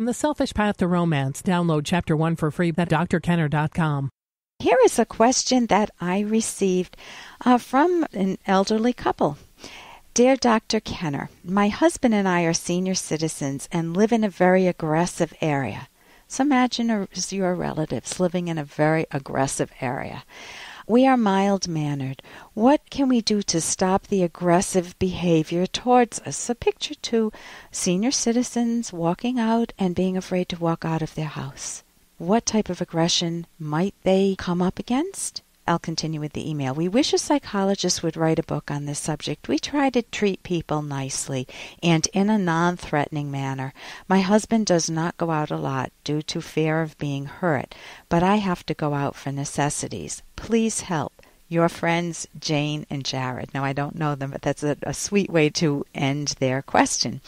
From The Selfish Path to Romance, download Chapter 1 for free at drkenner.com. Here is a question that I received uh, from an elderly couple. Dear Dr. Kenner, my husband and I are senior citizens and live in a very aggressive area. So imagine your relatives living in a very aggressive area. We are mild mannered. What can we do to stop the aggressive behavior towards us? So picture two senior citizens walking out and being afraid to walk out of their house. What type of aggression might they come up against? I'll continue with the email. We wish a psychologist would write a book on this subject. We try to treat people nicely and in a non threatening manner. My husband does not go out a lot due to fear of being hurt, but I have to go out for necessities. Please help. Your friends Jane and Jared. Now, I don't know them, but that's a, a sweet way to end their question.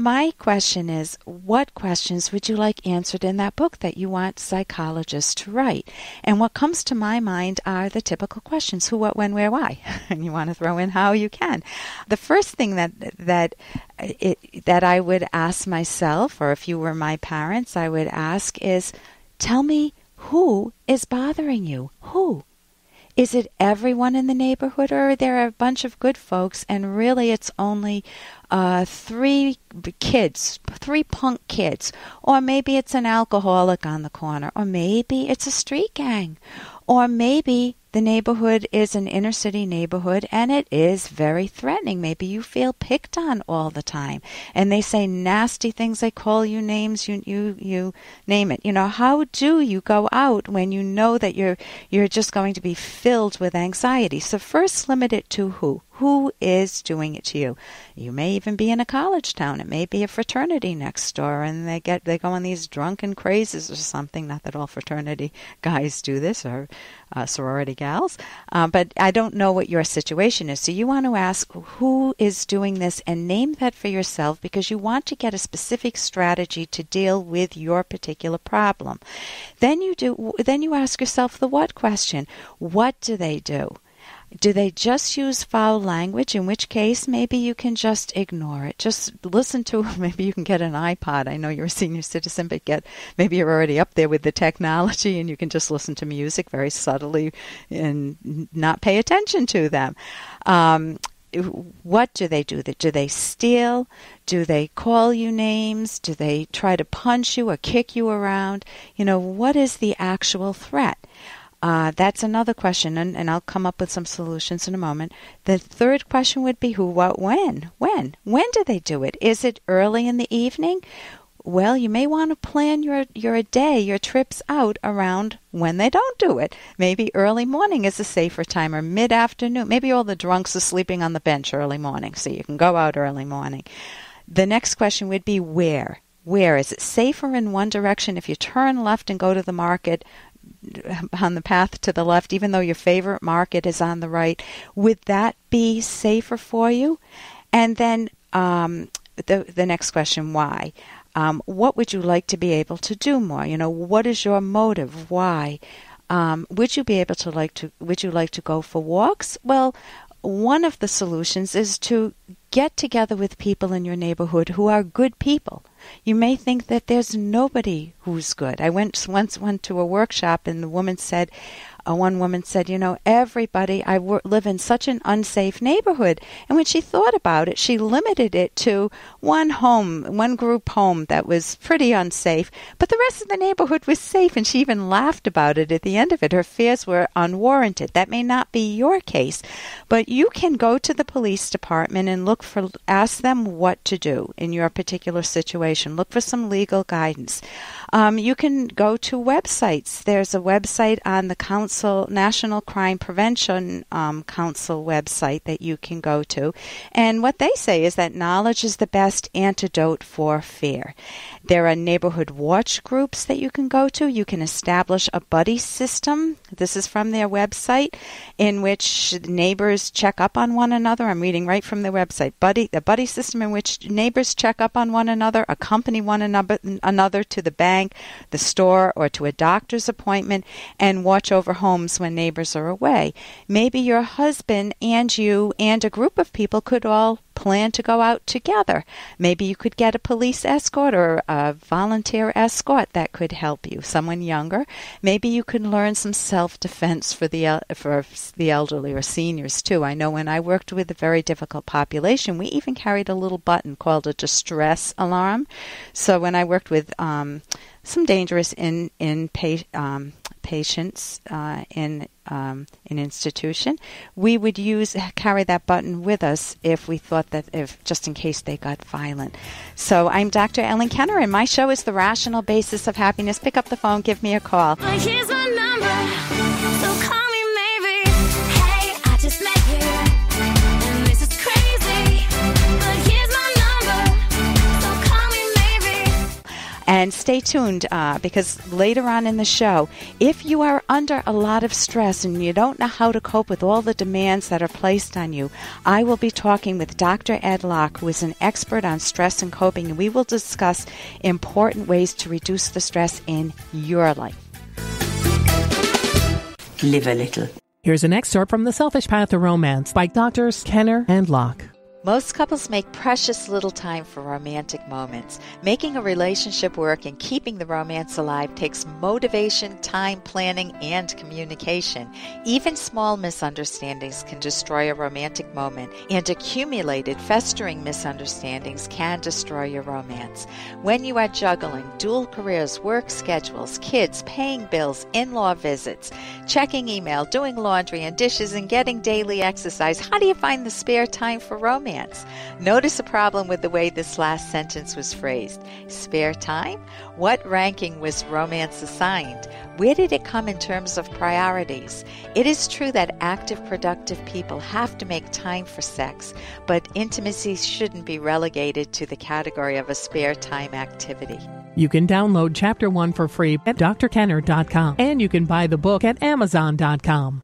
My question is what questions would you like answered in that book that you want psychologists to write? And what comes to my mind are the typical questions who, what, when, where, why. and you want to throw in how you can. The first thing that, that, it, that I would ask myself, or if you were my parents, I would ask is tell me who is bothering you? Who? Is it everyone in the neighborhood, or are there a bunch of good folks, and really it's only uh, three kids, three punk kids, or maybe it's an alcoholic on the corner, or maybe it's a street gang, or maybe the neighborhood is an inner city neighborhood and it is very threatening. Maybe you feel picked on all the time and they say nasty things, they call you names, you you you name it. You know, how do you go out when you know that you're you're just going to be filled with anxiety? So first limit it to who? Who is doing it to you? You may even be in a college town. It may be a fraternity next door, and they get they go on these drunken crazes or something. Not that all fraternity guys do this or uh, sorority gals, uh, but I don't know what your situation is. So you want to ask who is doing this and name that for yourself because you want to get a specific strategy to deal with your particular problem. Then you do. Then you ask yourself the what question. What do they do? Do they just use foul language? In which case, maybe you can just ignore it. Just listen to. them. Maybe you can get an iPod. I know you're a senior citizen, but get maybe you're already up there with the technology, and you can just listen to music very subtly and not pay attention to them. Um, what do they do? Do they steal? Do they call you names? Do they try to punch you or kick you around? You know, what is the actual threat? Uh, that's another question, and, and I'll come up with some solutions in a moment. The third question would be who, what, when? When? When do they do it? Is it early in the evening? Well, you may want to plan your, your day, your trips out around when they don't do it. Maybe early morning is a safer time or mid afternoon. Maybe all the drunks are sleeping on the bench early morning, so you can go out early morning. The next question would be where? Where? Is it safer in one direction if you turn left and go to the market on the path to the left, even though your favorite market is on the right, would that be safer for you? And then um, the the next question, why? Um, what would you like to be able to do more? You know, what is your motive? Why? Um, would you be able to like to? Would you like to go for walks? Well, one of the solutions is to get together with people in your neighborhood who are good people you may think that there's nobody who's good. I went once went to a workshop and the woman said, uh, one woman said, You know, everybody, I live in such an unsafe neighborhood. And when she thought about it, she limited it to one home, one group home that was pretty unsafe. But the rest of the neighborhood was safe, and she even laughed about it at the end of it. Her fears were unwarranted. That may not be your case, but you can go to the police department and look for, ask them what to do in your particular situation. Look for some legal guidance. Um, you can go to websites. There's a website on the Council National Crime Prevention um, Council website that you can go to, and what they say is that knowledge is the best antidote for fear. There are neighborhood watch groups that you can go to. You can establish a buddy system. This is from their website, in which neighbors check up on one another. I'm reading right from their website. Buddy, the buddy system in which neighbors check up on one another, accompany one another, another to the bank, the store, or to a doctor's appointment, and watch over homes when neighbors are away. Maybe your husband and you and a group of people could all plan to go out together. Maybe you could get a police escort or a volunteer escort that could help you. Someone younger. Maybe you can learn some self-defense for the for the elderly or seniors too. I know when I worked with a very difficult population, we even carried a little button called a distress alarm. So when I worked with um, some dangerous in in um, patients uh, in um, an institution, we would use carry that button with us if we thought that if just in case they got violent. So I'm Dr. Ellen Kenner, and my show is the Rational Basis of Happiness. Pick up the phone, give me a call. And stay tuned uh, because later on in the show, if you are under a lot of stress and you don't know how to cope with all the demands that are placed on you, I will be talking with Dr. Ed Locke, who is an expert on stress and coping, and we will discuss important ways to reduce the stress in your life. Live a little. Here's an excerpt from The Selfish Path to Romance by Doctors Kenner and Locke. Most couples make precious little time for romantic moments. Making a relationship work and keeping the romance alive takes motivation, time planning, and communication. Even small misunderstandings can destroy a romantic moment, and accumulated, festering misunderstandings can destroy your romance. When you are juggling dual careers, work schedules, kids, paying bills, in law visits, checking email, doing laundry and dishes, and getting daily exercise, how do you find the spare time for romance? Romance. Notice a problem with the way this last sentence was phrased. Spare time? What ranking was romance assigned? Where did it come in terms of priorities? It is true that active, productive people have to make time for sex, but intimacy shouldn't be relegated to the category of a spare time activity. You can download Chapter 1 for free at drkenner.com, and you can buy the book at amazon.com.